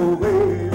Change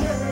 you